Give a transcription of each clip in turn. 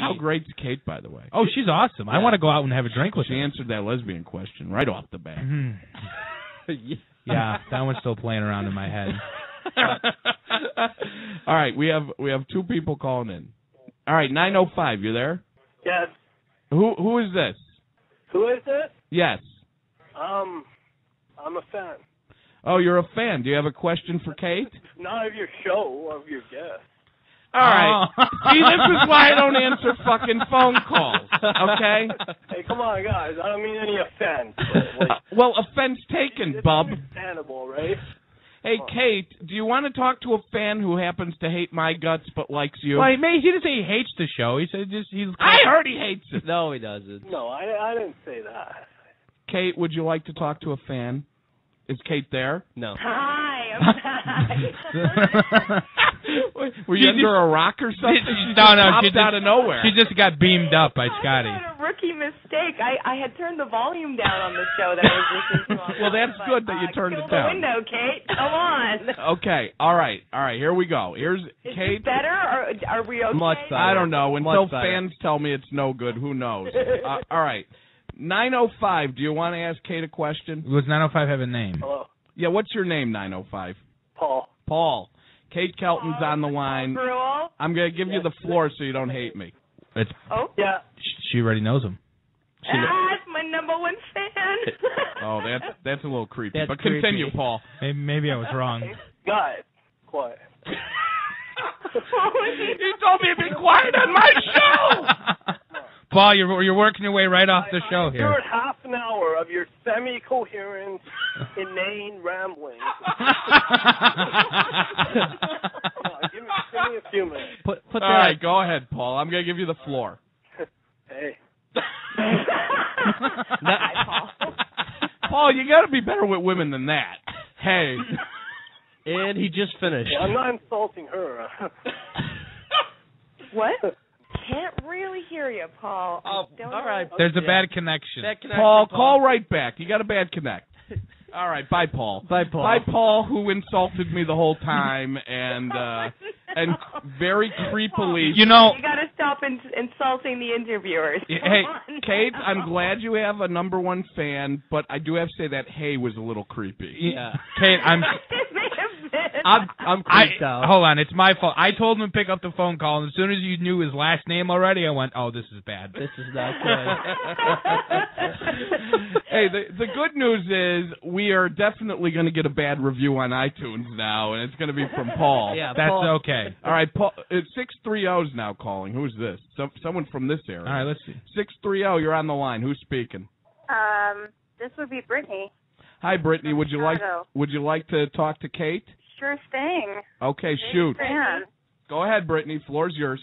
How great's Kate, by the way? Oh, she's awesome. I Yeah. want to go out and have a drink with her. She her. answered that lesbian question right off the bat. Mhm. Yeah, that one's still playing around in my head. All right, we have we have two people calling in. All right, nine oh five. You there? Yes. Who who is this? Who is it? Yes. Um, I'm a fan. Oh, you're a fan. Do you have a question for Kate? Not of your show, of your guest. All right. Oh. See, this is why I don't answer fucking phone calls. Okay. Hey, come on, guys. I don't mean any offense. like, well, offense taken, it's bub. understandable, right? Hey, Kate, do you want to talk to a fan who happens to hate my guts but likes you? Well, he, may, he didn't say he hates the show. He said just he's. I heard he hates it. No, he doesn't. No, I I didn't say that. Kate, would you like to talk to a fan? Is Kate there? No. Hi, I'm back. Were you She under a rock or something? She no, just no, popped she just, out of nowhere. She just got beamed up by Scotty. I had a rookie mistake. I, I had turned the volume down on the show that I was listening to. On Well, that's but, good that you uh, turned kill it down. The window, Kate. Come on. Okay, all right, all right. Here we go. Here's Is Kate. this better, or are we okay? Much better. I don't know. Until Much better. fans tell me it's no good, who knows? uh, all right. 905. Do you want to ask Kate a question? Does 905 have a name? Hello, Yeah, what's your name, 905? Paul. Paul. Kate Kelton's on the line. Gruel. I'm going to give you the floor so you don't hate me. It's Oh, Yeah. she already knows him. ah, it's my number one fan. Oh, that's that's a little creepy. That's but continue, creepy. Paul. Maybe, maybe I was wrong. Guys, quiet. you told me to be quiet on my show. Paul, you're you're working your way right off the I- show I here. endured half an hour of your semi-coherent, inane rambling. Come give me, give me a few minutes. Put put All that. right, go ahead, Paul. I'm going to give you the floor. Hey. Hi, Paul. Paul, you got to be better with women than that. Hey. And he just finished. I'm not insulting her. What? Can't really hear you, Paul. I Oh, don't all know. right. There's a bad connection. That connection, Paul, call right back. You got a bad connect. All right, bye, Paul. Bye, Paul. Bye, Paul, who insulted me the whole time and uh and very creepily. You know, You gotta stop in- insulting the interviewers. Hey, Come on Kate, now. I'm glad you have a number one fan, but I do have to say that hey was a little creepy. Yeah. Kate, I'm. it may have been. I'm I'm I creeped out. hold on, it's my fault. I told him to pick up the phone call, and as soon as you knew his last name already, I went, "Oh, this is bad." This is not good. hey, the the good news is we are definitely going to get a bad review on iTunes now, and it's going to be from Paul. Yeah, That's Paul- okay. All right, Paul. It's six three zero is now calling. Who's this? Some someone from this area. All right, let's see. Six three zero. You're on the line. Who's speaking? Um, this would be Brittany. Hi, Brittany. Would you like Would you like to talk to Kate? Sure thing. Okay, shoot. Fan. Go ahead, Brittany. Floor's yours.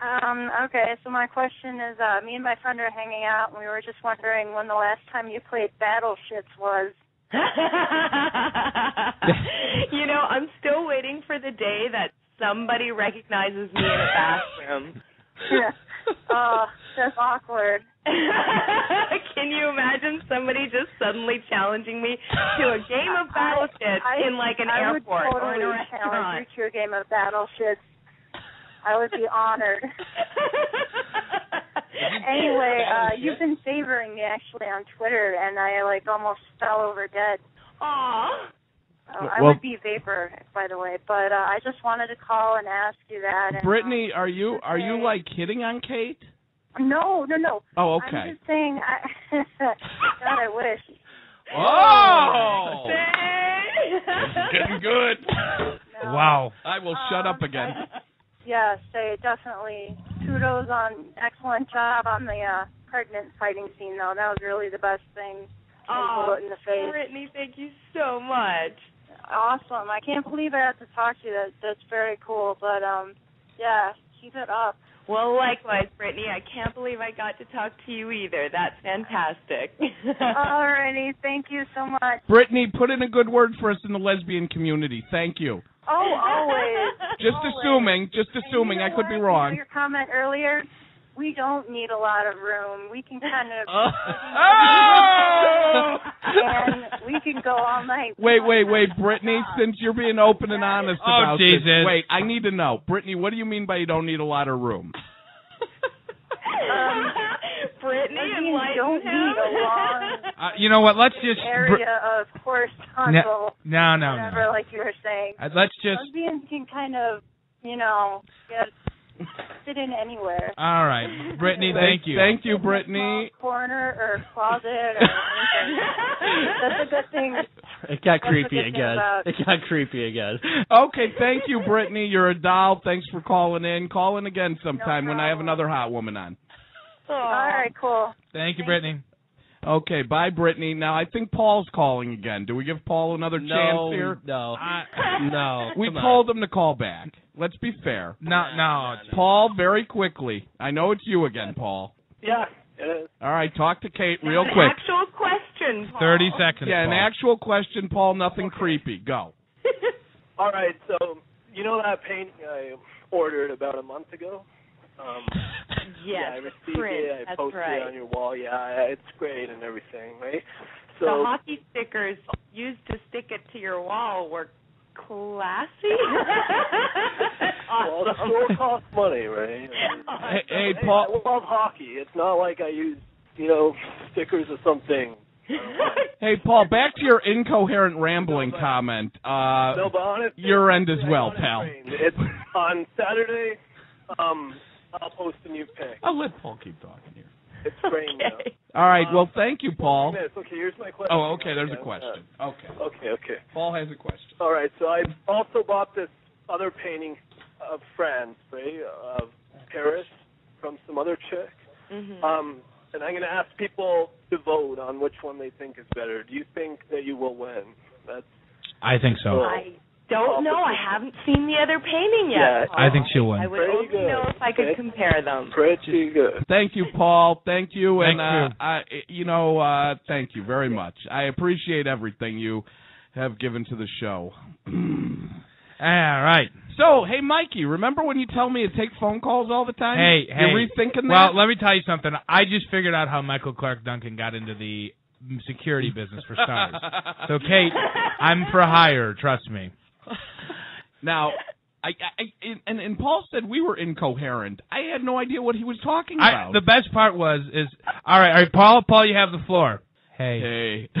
Um, okay, so my question is, uh, me and my friend are hanging out, and we were just wondering when the last time you played Battleships was. you know, I'm still waiting for the day that somebody recognizes me in a bathroom. yeah. oh, that's awkward. Can you imagine somebody just suddenly challenging me to a game of battleships I- in like an I airport would or in totally a challenge you to a game of Battleships. I would be honored. anyway, uh, you've been favoring me actually on Twitter, and I like almost fell over dead. Aw. Uh, I Well- would be Vapor, by the way, but uh, I just wanted to call and ask you that. And, Brittany, are you are you like hitting on Kate? No, no, no. Oh, okay. I'm okay. just saying. I, God, I wish. Oh, Say. getting good. No. Wow. I will shut up again. Yeah, say definitely kudos on excellent job on the uh, pregnant fighting scene though. That was really the best thing. Aw, bullet in the face. Brittany, thank you so much. Awesome. I can't believe I have to talk to you. That, that's very cool. But um, yeah, keep it up. Well, likewise, Brittany. I can't believe I got to talk to you either. That's fantastic. Alrighty, thank you so much. Brittany, put in a good word for us in the lesbian community. Thank you. Oh, always. Just Always. assuming, just assuming. you know I could be what? You wrong. your comment earlier. We don't need a lot of room. We can kind of. Oh! and we can go all night. Wait, wait, wait, Brittany. Since you're being open and honest Oh, about Jesus. this, wait. I need to know, Brittany. What do you mean by you don't need a lot of room? Brittany, Lesbians don't him. need a long Uh, you know what? Let's just. br- area of horse tonsil, No, no, whatever, no. like you were saying. Uh, Let's just. Lesbians can kind of, you know, get fit in anywhere. All right, Brittany. Thank you. Thank you, Brittany. corner or closet or anything. That's a good thing. It got That's creepy what they say again. about- It got creepy again. Okay, thank you, Brittany. You're a doll. Thanks for calling in. Call in again sometime when I have another hot woman on. All right, cool. Thank you, Brittany. Okay, bye, Brittany. Now I think Paul's calling again. Do we give Paul another chance no, here? no, I- no. We come on. told him to call back. Let's be fair. No, no. Paul, very quickly. I know it's you again, Paul. Yeah, it is. All right, talk to Kate real An quick. Actual question. Paul. Thirty seconds. Yeah, an Paul. actual question, Paul. Nothing creepy. Go. All right, so you know that painting I ordered about a month ago? Um, Yes, yeah, I the received print. it. I That's posted right. it on your wall. Yeah, it's great and everything, right? the So hockey stickers used to stick it to your wall were classy. well, the awesome. store costs money, right? Hey, hey, Hey, Paul. I love hockey. It's not like I use, you know, stickers or something. Hey, Paul. Back to your incoherent rambling No, but- comment. Uh, no, but honest, your end as well, pal. It's on Saturday. Um, I'll post a new pic. I'll let Paul keep talking here. It's raining now. okay. All right. Well, thank you, Paul. Minutes. Okay, here's my question. Oh, okay. There's a question. Okay. okay, okay. Paul has a question. All right. So I also bought this other painting of France, right, of Paris from some other chick. Mhm. Um, and I'm going to ask people to vote on which one they think is better. Do you think that you will win? That's I think so. I don't know. I haven't seen the other painting yet. Yeah, yet. I think she'll I would Pretty only good. know if I could Okay. compare them. pretty good. Thank you, Paul. Thank you, and Thank uh, you. I, you know, uh, thank you very much. I appreciate everything you have given to the show. All right. so, hey, Mikey, remember when you tell me to take phone calls all the time? Hey, you hey. rethinking Well, that? Well, let me tell you something. I just figured out how Michael Clarke Duncan got into the security business for stars. So, Kate, I'm for hire. Trust me. Now, I, I, and and Paul said we were incoherent. I had no idea what he was talking I, about. the best part was is all right. All right, Paul. Paul, you have the floor. Hey. hey.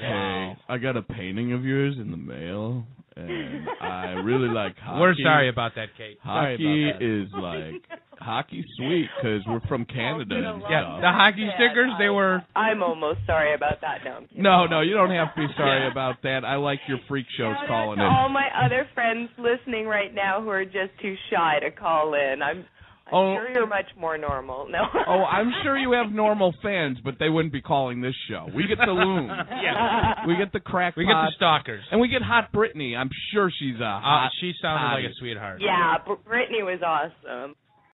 Hey, I got a painting of yours in the mail, and I really like hockey. We're sorry about that, Kate. Sorry Hockey about that. is like hockey's sweet because we're from Canada and Yeah, the hockey stickers they were. I'm almost sorry about that. No, I'm kidding. No, no, you don't have to be sorry about that. I like your freak shows Shout calling to in. all my other friends listening right now who are just too shy to call in. I'm, I'm Oh. sure you're much more normal. No. Oh, I'm sure you have normal fans, but they wouldn't be calling this show. We get the loon. Yeah. We get the crack. We get the stalkers. and we get hot Brittany. I'm sure she's a Uh, she sounded like a sweetheart. Yeah, Br- Brittany was awesome.